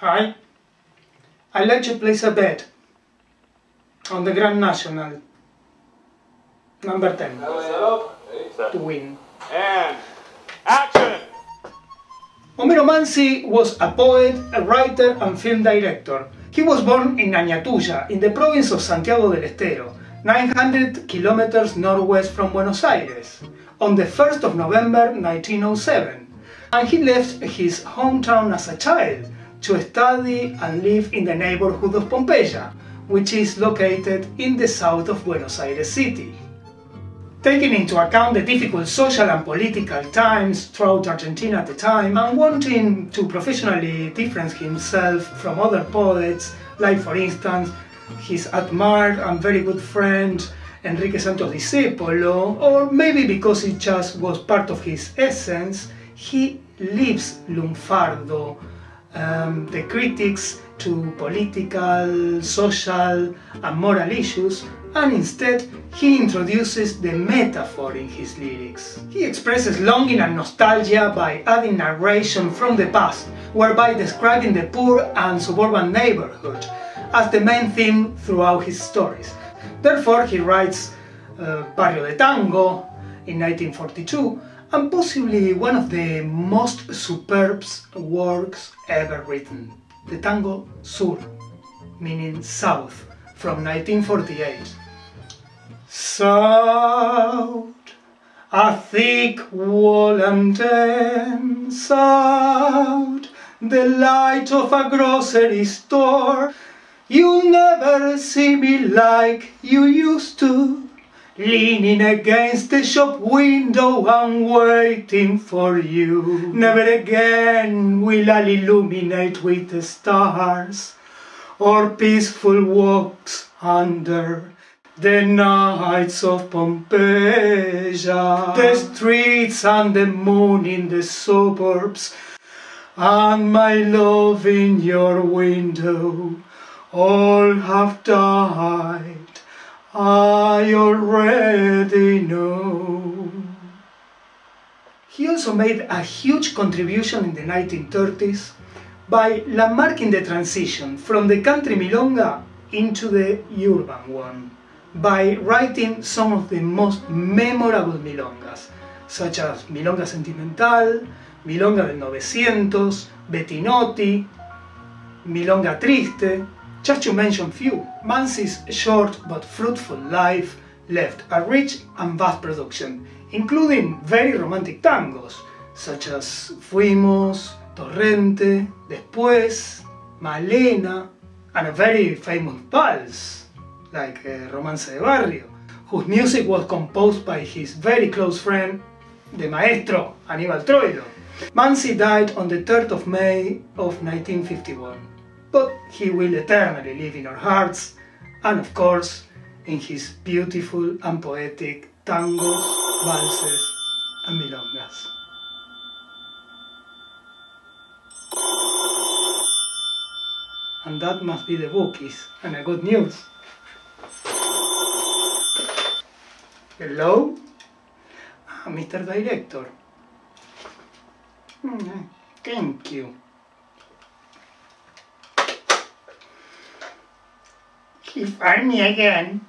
Hi. I'd like to place a bet on the Grand National. Number 10. To win. And action! Homero Manzi was a poet, a writer and film director. He was born in Añatuya, in the province of Santiago del Estero, 900 kilometers northwest from Buenos Aires, on the 1st of November 1907. And he left his hometown as a child to study and live in the neighborhood of Pompeya, which is located in the south of Buenos Aires city. Taking into account the difficult social and political times throughout Argentina at the time, and wanting to professionally difference himself from other poets, like for instance his admired and very good friend Enrique Santos Discépolo, or maybe because it just was part of his essence, he leaves Lunfardo, um, the critics to political, social and moral issues and instead he introduces the metaphor in his lyrics. He expresses longing and nostalgia by adding narration from the past, whereby describing the poor and suburban neighborhood as the main theme throughout his stories. Therefore he writes uh, Barrio de Tango in 1942 and possibly one of the most superb works ever written, the Tango Sur, meaning south, from 1948. South, a thick wall and dense out, the light of a grocery store. You'll never see me like you used to, leaning against the shop window and waiting for you. Never again will I illuminate with the stars or peaceful walks under the nights of Pompeya, the streets and the moon in the suburbs, and my love in your window, all have died, I already know. He also made a huge contribution in the 1930s by landmarking the transition from the country milonga into the urban one by writing some of the most memorable milongas, such as Milonga Sentimental, Milonga del 900, Bettinotti, Milonga Triste, just to mention few. Manzi's short but fruitful life left a rich and vast production, including very romantic tangos, such as Fuimos, Torrente, Después, Malena, and a very famous vals like uh, Romance de Barrio, whose music was composed by his very close friend, the maestro Aníbal Troilo. Mansi died on the 3rd of May of 1951, but he will eternally live in our hearts and of course in his beautiful and poetic tangos, valses and milongas. And that must be the bookies and a good news. Hello? Ah, Mr. Director. Mm, thank you. He fired me again.